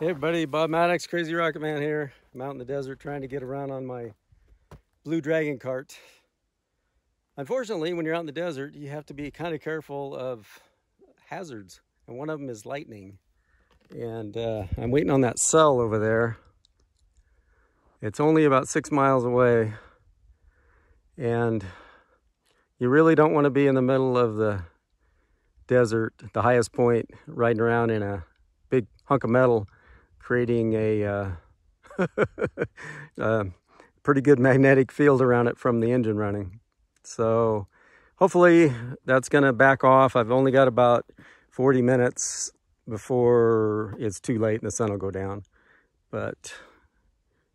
Hey everybody, Bob Maddox, Crazy Rocket Man here. I'm out in the desert trying to get around on my Blue Dragon cart. Unfortunately, when you're out in the desert, you have to be kind of careful of hazards. And one of them is lightning. And uh, I'm waiting on that cell over there. It's only about six miles away. And you really don't want to be in the middle of the desert, the highest point, riding around in a big hunk of metal creating a uh, uh, pretty good magnetic field around it from the engine running. So hopefully that's going to back off. I've only got about 40 minutes before it's too late and the sun will go down. But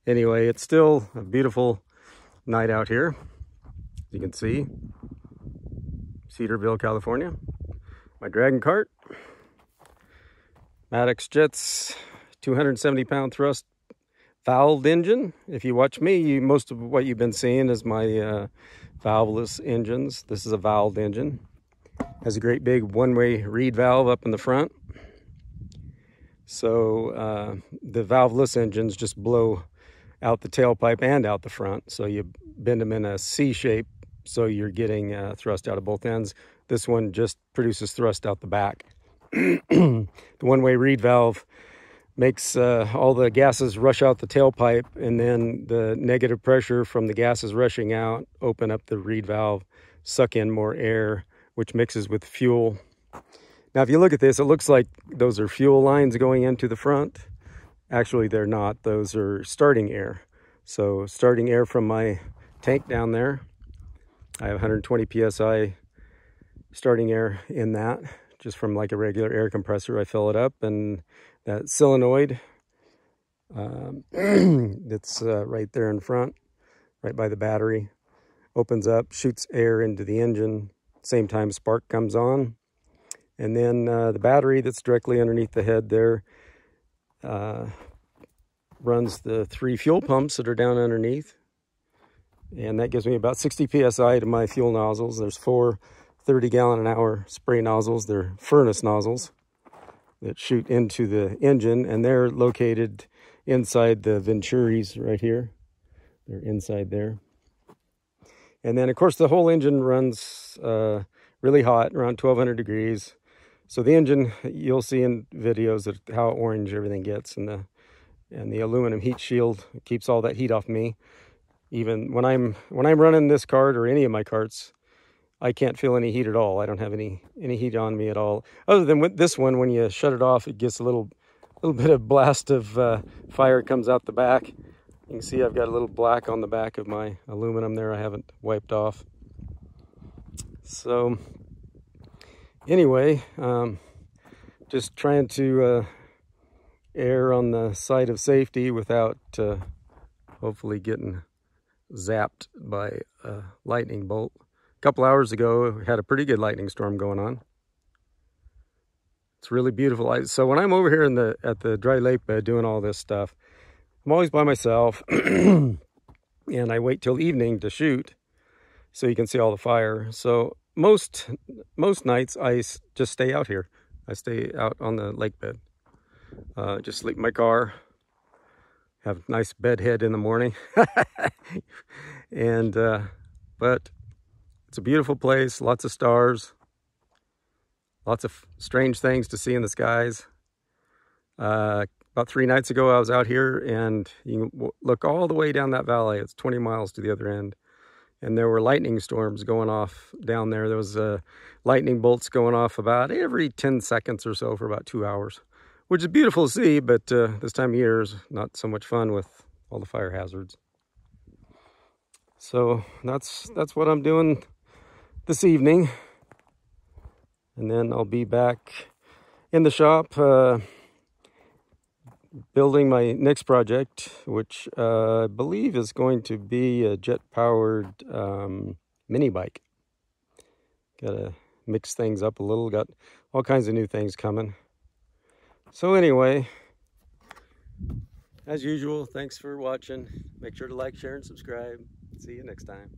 anyway, it's still a beautiful night out here. As you can see, Cedarville, California. My Dragon cart, Maddox Jets 270 pound thrust valved engine. If you watch me, you, most of what you've been seeing is my uh, valveless engines. This is a valved engine. Has a great big one-way reed valve up in the front. So uh, the valveless engines just blow out the tailpipe and out the front. So you bend them in a C shape so you're getting uh, thrust out of both ends. This one just produces thrust out the back. the one-way reed valve makes uh, all the gases rush out the tailpipe and then the negative pressure from the gases rushing out open up the reed valve suck in more air which mixes with fuel. Now if you look at this it looks like those are fuel lines going into the front. Actually they're not. Those are starting air. So starting air from my tank down there i have 120 psi starting air in that just from like a regular air compressor i fill it up and that solenoid um, that's uh, right there in front, right by the battery, opens up, shoots air into the engine. Same time spark comes on. And then uh, the battery that's directly underneath the head there uh, runs the three fuel pumps that are down underneath. And that gives me about 60 PSI to my fuel nozzles. There's four 30 gallon an hour spray nozzles. They're furnace nozzles that shoot into the engine and they're located inside the venturis right here. They're inside there. And then of course the whole engine runs uh, really hot, around 1200 degrees. So the engine, you'll see in videos of how orange everything gets and the and the aluminum heat shield keeps all that heat off me. Even when I'm when I'm running this cart or any of my carts, I can't feel any heat at all. I don't have any any heat on me at all. Other than with this one, when you shut it off, it gets a little little bit of blast of uh, fire comes out the back. You can see I've got a little black on the back of my aluminum there. I haven't wiped off. So anyway, um, just trying to uh, err on the side of safety without uh, hopefully getting zapped by a lightning bolt. A couple hours ago, had a pretty good lightning storm going on. It's really beautiful. So when I'm over here in the at the dry lake bed doing all this stuff, I'm always by myself, and I wait till evening to shoot, so you can see all the fire. So most most nights I just stay out here. I stay out on the lake bed. Uh, just sleep in my car. Have a nice bed head in the morning, and uh, but a beautiful place, lots of stars, lots of strange things to see in the skies. Uh, about three nights ago, I was out here and you can look all the way down that valley. It's 20 miles to the other end. And there were lightning storms going off down there. There was uh, lightning bolts going off about every 10 seconds or so for about two hours, which is beautiful to see, but uh, this time of year is not so much fun with all the fire hazards. So that's that's what I'm doing this evening. And then I'll be back in the shop uh, building my next project, which uh, I believe is going to be a jet-powered um, mini bike. Got to mix things up a little. Got all kinds of new things coming. So anyway, as usual, thanks for watching. Make sure to like, share, and subscribe. See you next time.